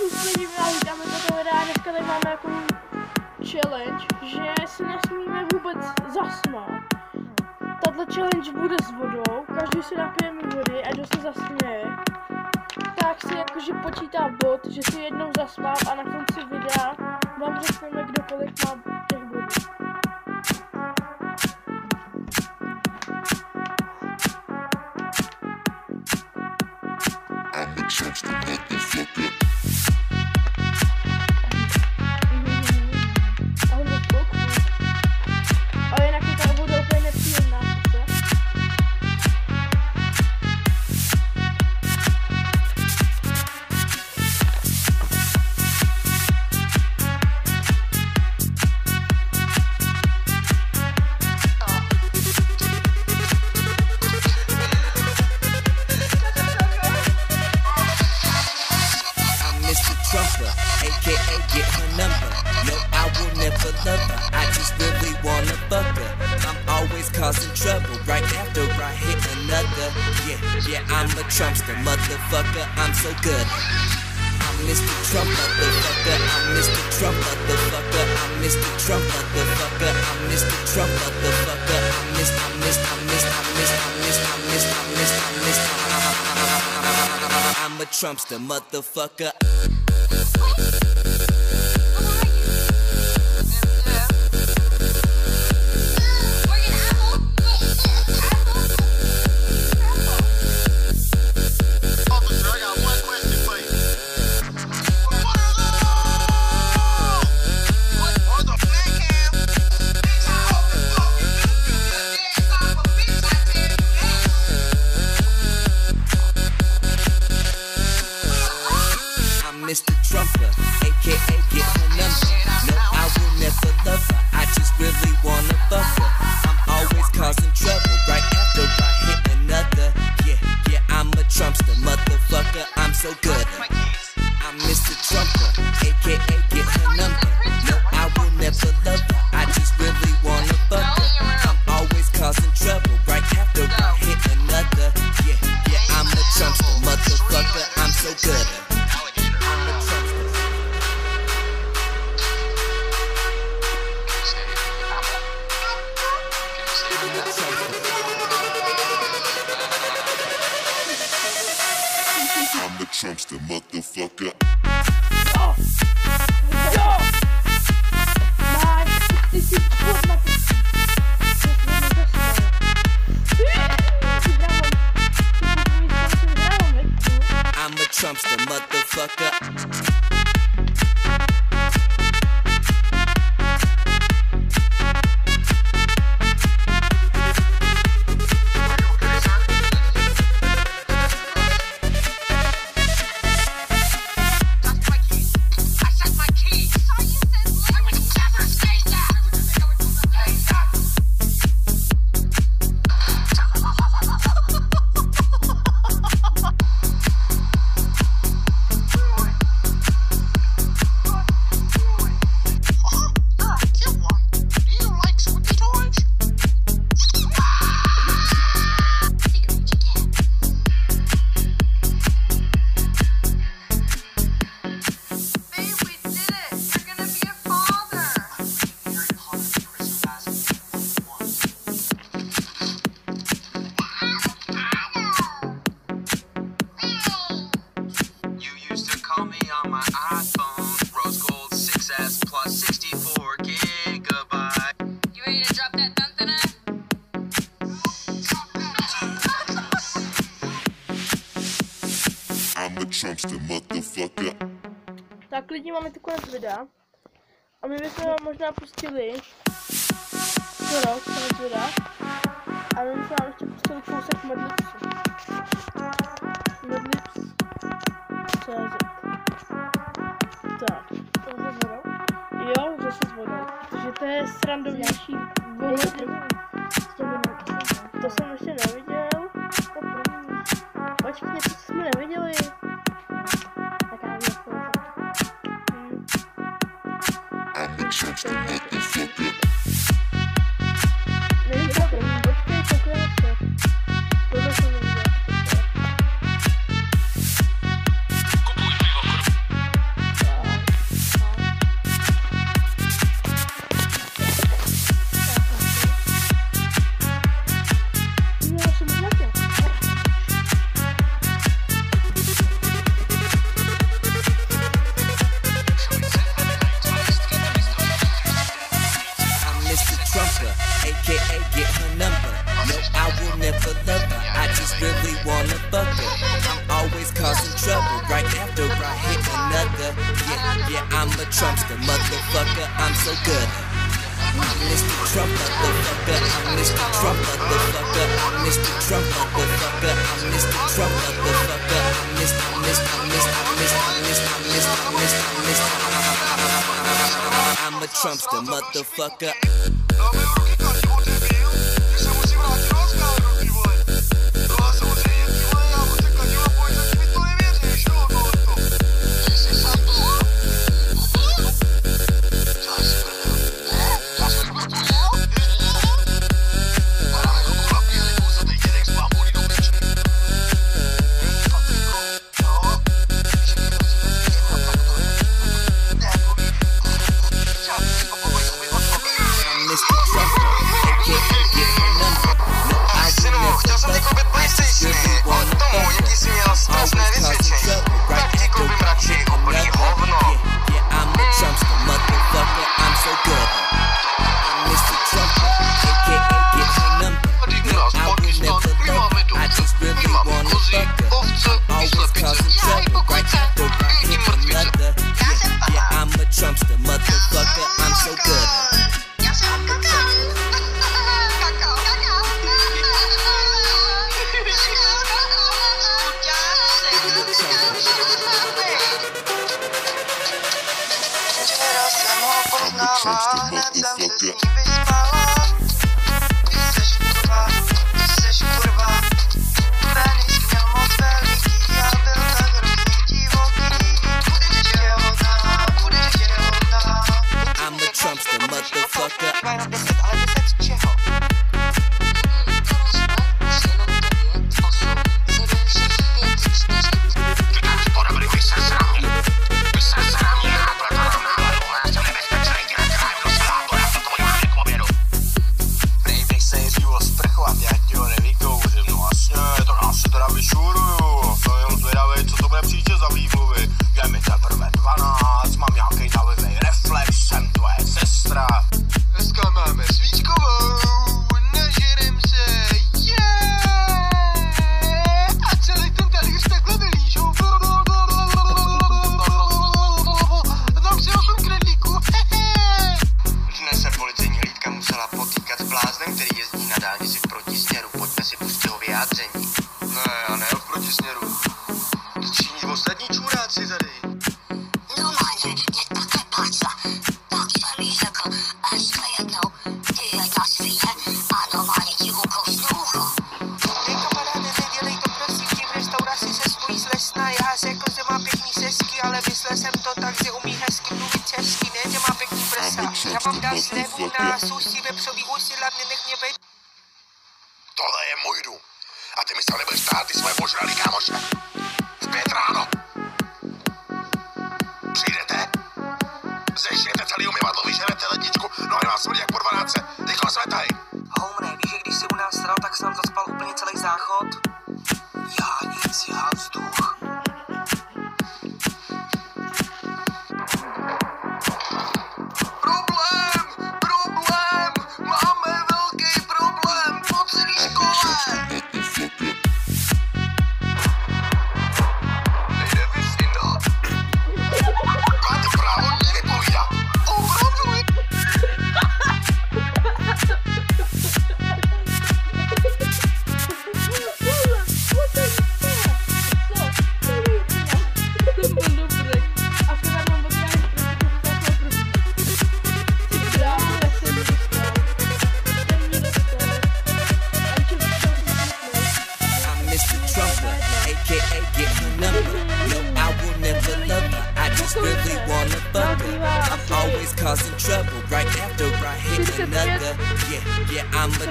Čus lidi, a vítáme do toho videa, dneska tady máme jako challenge, že si nesmíme vůbec zasmát. Tato challenge bude s vodou, každý si napijeme vody a kdo se zasměje, tak si jakože počítá bod, že si jednou zasmál a na konci videa number. No, I will never love her. I just really wanna fuck her. I'm always causing trouble right after I hit another. Yeah, yeah, I'm a Trumpster, motherfucker. I'm so good. I'm Mr. Trump, motherfucker. I'm Mr. Trump, motherfucker. I'm Mr. Trump, motherfucker. I'm Mr. Trump, motherfucker. I'm Mr. I'm Mr. I'm Mr. I'm Mr. I'm Mr. I'm Mr. I'm Mr. I'm Mr. I'm a Trumpster, motherfucker. Mr. Trumper, aka get her number. No, I will never love her. I just really wanna fuck her. I'm always causing trouble right after I hit another. Yeah, yeah, I'm a Trumpster, motherfucker. I'm so good. Cause I'm the motherfucker. I'm Trumpster motherfucker. Tak lidi, máme tu konec videa. A my bychom vám možná pustili skoro konec videa. A my bychom vám ještě pustili kousek modlitsu. Modlips. CZ. Tak, to s vodou. Jo, zase s vodou. Protože to je srandovnější. To jsem ještě neviděl. Počkej, něco jsme neviděli. Thank you. Trumpster, motherfucker, I'm so good. Mr. Trump, motherfucker, I'm Mr. Trump, motherfucker, I'm Mr. Trump, motherfucker, I'm Mr. Trump, motherfucker, I'm Mr. Mr. Mr. Mr. Mr. Mr. Mr. Mr. I'm a Trumpster, motherfucker. Já vám dám svévu na susi vepřový husila, nenech mě být. Tohle je můj dům. A ty mi se nebudeš stát, ty jsme požrali, kámoše. V pět ráno. Přijdete? Zešijete celý umyvadlo, vyžerete ledničku, no a vás smrdí jak po jsme tady.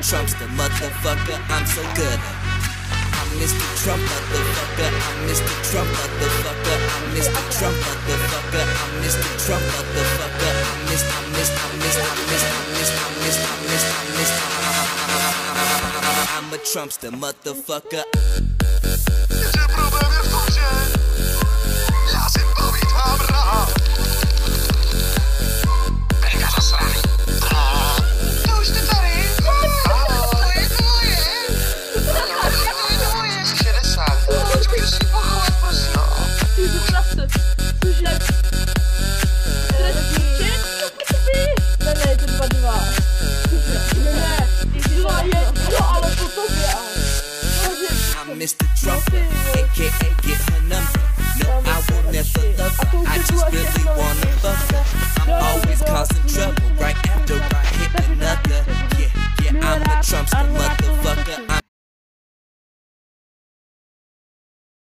Trumpster, motherfucker, I'm so good. I'm Mr. Trump, motherfucker, I'm Mr. Trump, motherfucker, I'm Mr. Trump, motherfucker, I'm Mr. Trump, motherfucker, I'm Mr. I'm Mr. I'm Mr. I'm Mr. I'm Mr. I'm Mr. I'm Mr. I'm Mr. I'm a Trumpster, motherfucker.